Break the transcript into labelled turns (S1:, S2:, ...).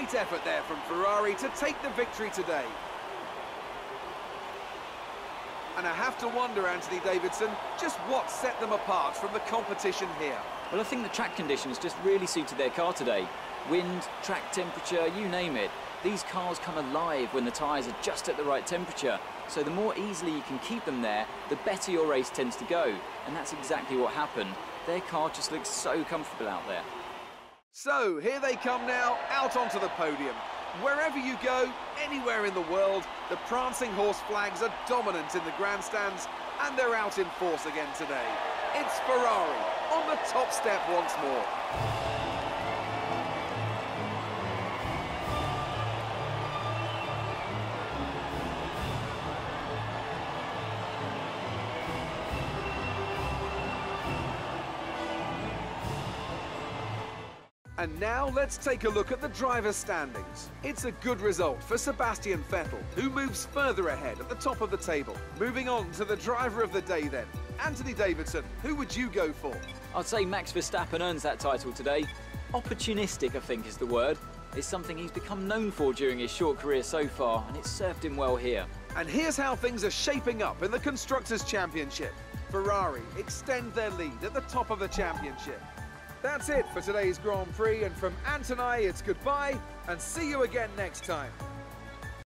S1: Great effort there from Ferrari to take the victory today. And I have to wonder, Anthony Davidson, just what set them apart from the competition here.
S2: Well, I think the track conditions just really suited their car today. Wind, track temperature, you name it. These cars come alive when the tyres are just at the right temperature. So the more easily you can keep them there, the better your race tends to go. And that's exactly what happened. Their car just looks so comfortable out there.
S1: So here they come now, out onto the podium. Wherever you go, anywhere in the world, the prancing horse flags are dominant in the grandstands, and they're out in force again today. It's Ferrari on the top step once more. And now let's take a look at the driver's standings. It's a good result for Sebastian Vettel, who moves further ahead at the top of the table. Moving on to the driver of the day then. Anthony Davidson, who would you go for?
S2: I'd say Max Verstappen earns that title today. Opportunistic, I think is the word. It's something he's become known for during his short career so far, and it's served him well here.
S1: And here's how things are shaping up in the Constructors' Championship. Ferrari extend their lead at the top of the championship. That's it for today's Grand Prix, and from Ant and I, it's goodbye, and see you again next time.